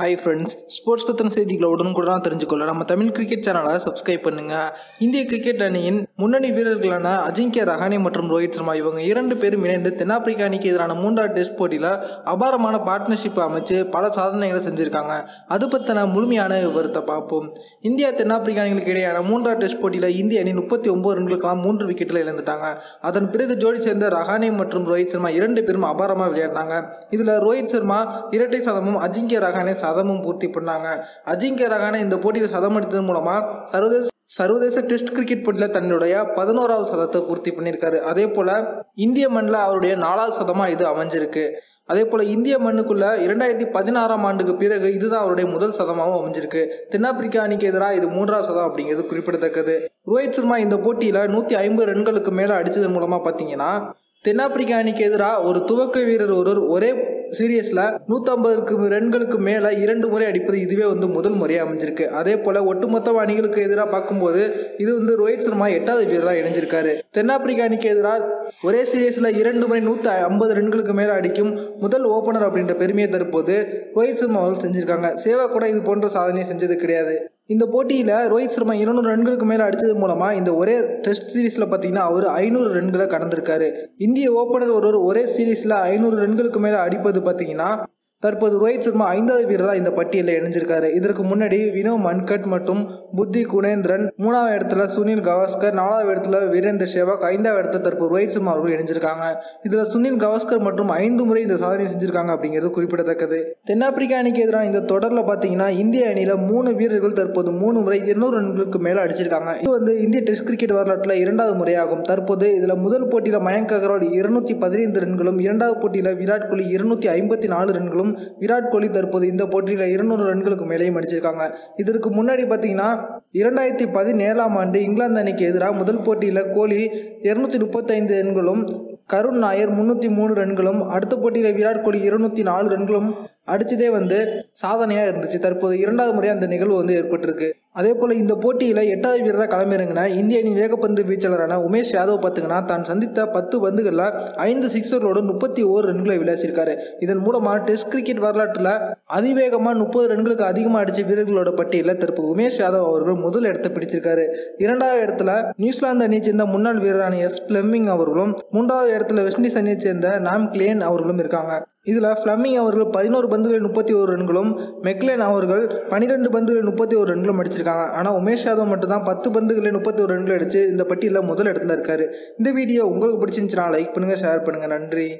Hi friends sports பற்றின செய்திகளை உடனுக்குடன் தெரிஞ்சுக்கொள்ள நம்ம தமிழ் கிரிக்கெட் சேனலை சப்ஸ்கிரைப் பண்ணுங்க. இந்திய கிரிக்கெட் அணியின் முன்னணி வீரர்களான அஜிங்கிய ரஹானே மற்றும் ரோஹித் சர்மா இவங்க இரண்டு பேரும் இணைந்து தென்னாப்பிரிக்கா அணிக்கு எதிரான மூன்றாவது டெஸ்ட் போட்டியில் அபாரமான பார்ட்னர்ஷிப்பை அமைச்சு பல சாதனைகளை செஞ்சுருக்காங்க. அது பற்றின முழுமையான விவரத்தை பார்ப்போம். இந்தியா தென்னாப்பிரிக்கா அணிகளுக்கு இடையான மூன்றாவது டெஸ்ட் போட்டியில் இந்திய அணி முப்பத்தி ஒம்பது ரன்களுக்கெல்லாம் மூன்று விக்கெட்டில் இழந்துட்டாங்க. அதன் பிறகு ஜோடி சேர்ந்த ரஹானே மற்றும் ரோஹித் சர்மா இரண்டு பேரும் அபாரமாக விளையாடினாங்க. இதில் ரோஹித் சர்மா இரட்டை சதமும் அஜிங்கிய ரஹானே சதமும் பூர்த்தி பண்ணாங்க. அஜிங்கிய ரகானே இந்த போட்டியில் சதம் அடித்ததன் மூலமாக சர்வதேச சர்வதேச டெஸ்ட் கிரிக்கெட் போட்டியில் தன்னுடைய பதினோராவது சதத்தை பூர்த்தி பண்ணியிருக்காரு. அதே போல் இந்திய மண்ணில் அவருடைய நாலாவது சதமாக இது அமைஞ்சிருக்கு. அதே போல் இந்திய மண்ணுக்குள்ள இரண்டாயிரத்தி பதினாறாம் ஆண்டுக்கு பிறகு இதுதான் அவருடைய முதல் சதமாகவும் அமைஞ்சிருக்கு. தென்னாப்பிரிக்கா அணிக்கு எதிராக இது மூன்றாவது சதம் அப்படிங்கிறது குறிப்பிடத்தக்கது. ரோஹித் சர்மா இந்த போட்டியில் நூற்றி ஐம்பது ரன்களுக்கு மேலே அடித்ததன் மூலமாக பார்த்தீங்கன்னா தென்னாப்பிரிக்கா அணிக்கு எதிராக ஒரு துவக்க வீரர் ஒருவர் ஒரே சீரியஸில் நூற்றம்பதுக்கு ரன்களுக்கு மேலே இரண்டு முறை அடிப்பது இதுவே வந்து முதல் முறையாக அமைஞ்சிருக்கு. அதே போல் ஒட்டுமொத்த அணிகளுக்கு எதிராக பார்க்கும்போது இது வந்து ரோஹித் சர்மா எட்டாவது வீரராக இணைஞ்சிருக்காரு. தென்னாப்பிரிக்கா அணிக்கு எதிராக ஒரே சீரியஸில் இரண்டு முறை நூற்றி ஐம்பது ரன்களுக்கு மேலே அடிக்கும் முதல் ஓப்பனர் அப்படின்ற பெருமையை தற்போது ரோஹித் சர்மா அவர்கள் செஞ்சுருக்காங்க. சேவா கூட இது போன்ற சாதனையை செஞ்சது கிடையாது. இந்த போட்டியில் ரோஹித் சர்மா இருநூறு ரன்களுக்கு மேலே அடித்தது மூலமாக இந்த ஒரே டெஸ்ட் சீரீஸில் பார்த்தீங்கன்னா அவர் ஐநூறு ரன்களை கடந்திருக்காரு. இந்திய ஓப்பனர் ஒருவர் ஒரே சீரீஸில் ஐநூறு ரன்களுக்கு மேலே அடிப்பது பார்த்தீங்கன்னா தற்போது ரோஹித் சர்மா ஐந்தாவது வீரராக இந்த பட்டியலில் இணைஞ்சிருக்காரு. இதற்கு முன்னாடி வினோ மன்கட் மற்றும் புத்தி குணேந்திரன் மூணாவது இடத்துல சுனில் கவாஸ்கர் நாலாவது இடத்துல வீரேந்தர் சேவாக் ஐந்தாவது இடத்துல தற்போது ரோஹித் சர்மா அவர்கள் இணைஞ்சிருக்காங்க. இதில் சுனில் கவாஸ்கர் மற்றும் ஐந்து முறை இந்த சாதனை செஞ்சிருக்காங்க அப்படிங்கிறது குறிப்பிடத்தக்கது. தென்னாப்பிரிக்கா அணிக்கு எதிரான இந்த தொடரில் பார்த்தீங்கன்னா இந்திய அணியில் மூணு வீரர்கள் தற்போது மூணு முறை இருநூறு ரன்களுக்கு மேலே அடிச்சிருக்காங்க. இது வந்து இந்திய டெஸ்ட் கிரிக்கெட் வரலாற்றில் இரண்டாவது முறையாகும். தற்போது இதில் முதல் போட்டியில் மயங்க் அகர்வால் இருநூத்தி பதினைந்து ரன்களும் இரண்டாவது போட்டியில் விராட் கோலி இருநூத்தி ஐம்பத்தி நாலு ரன்களும் விராட் கோலி தற்போது இந்த போட்டியில் இருநூறு ரன்களுக்கு மேலேயும் அடிச்சிருக்காங்க. இதற்கு முன்னாடி பார்த்தீங்கன்னா இரண்டாயிரத்தி பதினேழாம் ஆண்டு இங்கிலாந்து அணிக்கு எதிராக முதல் போட்டியில் கோலி இருநூத்தி முப்பத்தைந்து ரன்களும் கருண் நாயர் முன்னூற்றி மூணு ரன்களும் அடுத்த போட்டியில் விராட் கோலி இருநூத்தி நாலு ரன்களும் அடிச்சதே வந்து சாதனையாக இருந்துச்சு. தற்போது இரண்டாவது முறை அந்த நிகழ்வு வந்து ஏற்பட்டிருக்கு. அதே போல் இந்த போட்டியில் எட்டாவது வீரராக களமிறங்கின இந்திய அணி வேகப்பந்து வீச்சாளரான உமேஷ் யாதவ் பார்த்திங்கன்னா தான் சந்தித்த பத்து பந்துகளில் ஐந்து சிக்ஸர்களோடு முப்பத்தி ஓரு ரன்களை விளாசியிருக்காரு இதன் மூலமாக டெஸ்ட் கிரிக்கெட் வரலாற்றில் அதிவேகமாக முப்பது ரன்களுக்கு அதிகமாக அடித்த வீரர்களோட பட்டியலில் தற்போது உமேஷ் யாதவ் அவர்கள் முதல் இடத்தை பிடிச்சிருக்காரு. இரண்டாவது இடத்துல நியூசிலாந்து அணியை சேர்ந்த முன்னாள் வீரரான எஸ் பிளம்மிங் அவர்களும் மூன்றாவது இடத்துல வெஸ்ட் இண்டீஸ் அணியை சேர்ந்த நாம் கிளேன் அவர்களும் இருக்காங்க. இதில் ஃப்ளம்மிங் அவர்கள் பதினோரு பந்துகளில் முப்பத்தி ஒரு ரன்களும் மெக்லேன் அவர்கள் பன்னிரெண்டு பந்துகளில் முப்பத்தி ஒரு ரன்களும் அடிச்சிருக்காங்க. ஆனால் உமேஷ் யாதவ் மட்டும் தான் பத்து பந்துகளில் முப்பத்தி ஒரு ரன்கள் அடித்து இந்த பட்டியலில் முதல் இடத்துல இருக்காரு. இந்த வீடியோ உங்களுக்கு பிடிச்சிருந்துச்சுன்னா லைக் பண்ணுங்கள் ஷேர் பண்ணுங்கள் நன்றி.